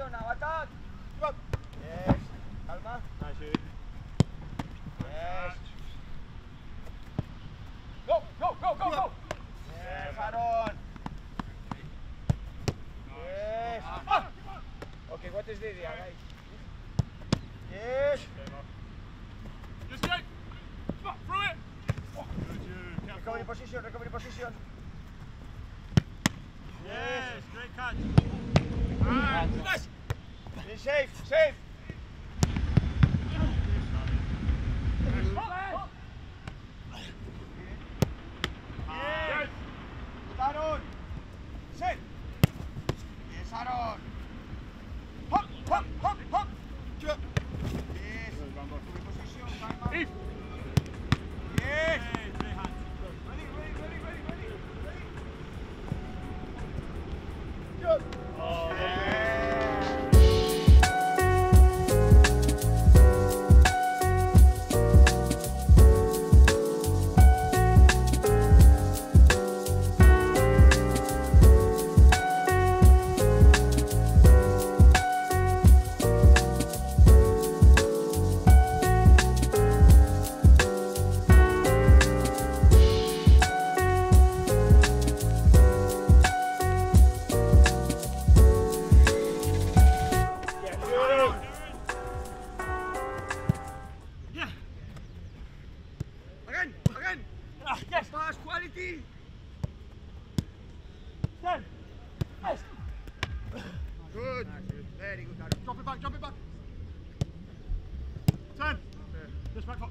Cover position. Now attack. Go. Yes. Calma. Nice. Yes. Go, go, go, go, go. Yes, Aaron. Yes. Ah. Okay, what is the idea, guys? Yes. Just go. Come on, through it. Oh, good you. Careful. Recovery position, recovery position. Yes, great catch. Safe, safe. Stand. Yes. Good. Very good. Drop it back, drop it back. Turn. Just back up.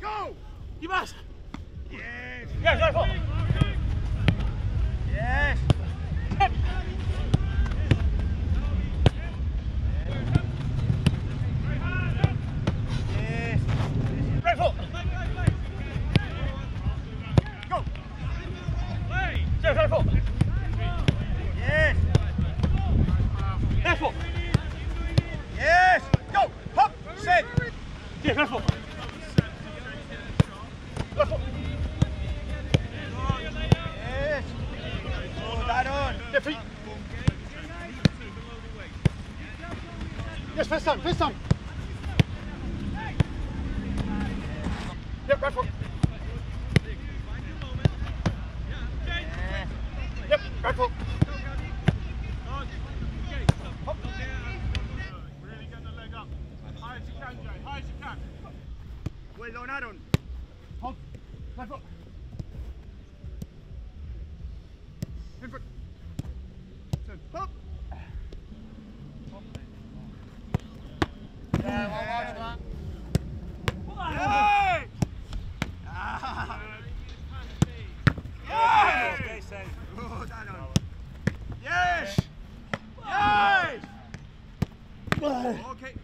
Go. You must. Yes. Yes, right foot. Set. Yes, left foot. Yes. Yes, first time, first time. Yep, right foot. Yep, right foot. Well done, Aaron. Hold. Oh, Left foot. In foot. Oh. Oh. Turn. Hop. Hey! Ah. Yes! Yes. Good, Aaron. Yes. Yes. Okay.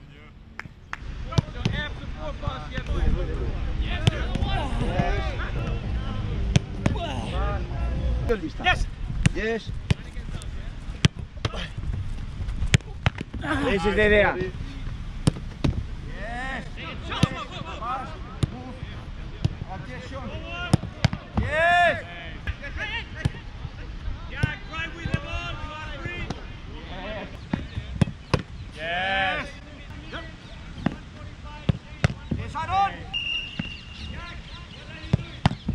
Yes! Yes. Esa es la idea. Yes. Pass. Move. Attention. Yes. Yes! Yes, Aaron.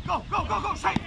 Go, go, go, go, say.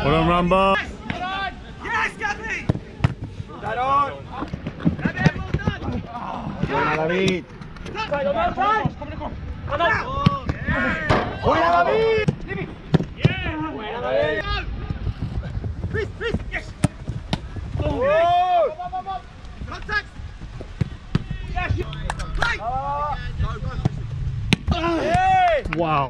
Hold on, Rambo. Yes, Gabby. David. Buena, David. Wow.